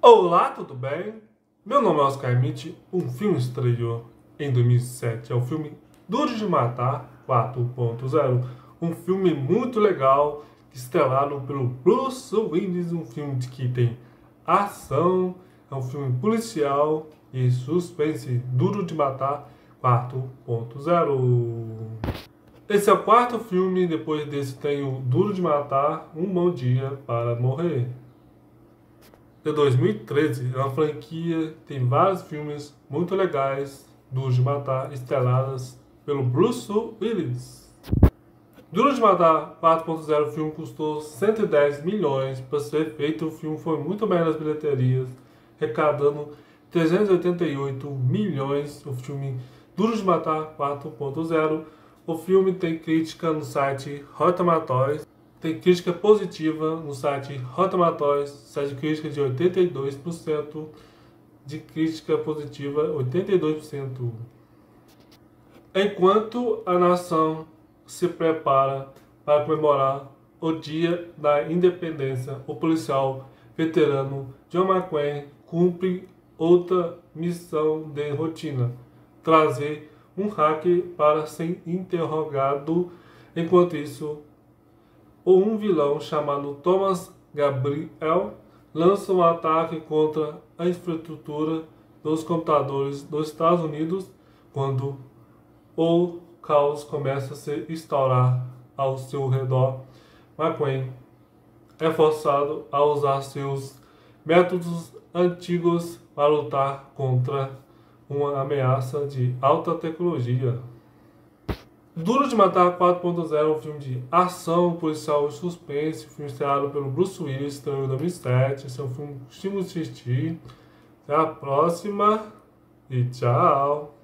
Olá, tudo bem? Meu nome é Oscar Mitch. Um filme estreou em 2007. É o filme Duro de Matar 4.0. Um filme muito legal, estrelado pelo Bruce Willis. Um filme que tem ação, é um filme policial e suspense. Duro de Matar 4.0. Esse é o quarto filme, depois desse tem o Duro de Matar, Um Bom Dia para Morrer. De 2013, é uma franquia, tem vários filmes muito legais, Duro de Matar, esteladas pelo Bruce Willis. Duro de Matar 4.0, o filme custou 110 milhões para ser feito, o filme foi muito bem nas bilheterias, arrecadando 388 milhões, o filme Duro de Matar 4.0 o filme tem crítica no site Rotten Tomatoes, tem crítica positiva no site Rotten Tomatoes, site crítica de 82%, de crítica positiva 82%. Enquanto a nação se prepara para comemorar o Dia da Independência, o policial veterano John McClane cumpre outra missão de rotina: trazer um hacker para ser interrogado. Enquanto isso, um vilão chamado Thomas Gabriel lança um ataque contra a infraestrutura dos computadores dos Estados Unidos quando o caos começa a se instaurar ao seu redor. McQueen é forçado a usar seus métodos antigos para lutar contra uma ameaça de alta tecnologia. Duro de Matar 4.0 é um filme de ação, policial e suspense, filme estreado pelo Bruce Willis, estreou em 2007. Esse é um filme que costumo assistir. Até a próxima e tchau!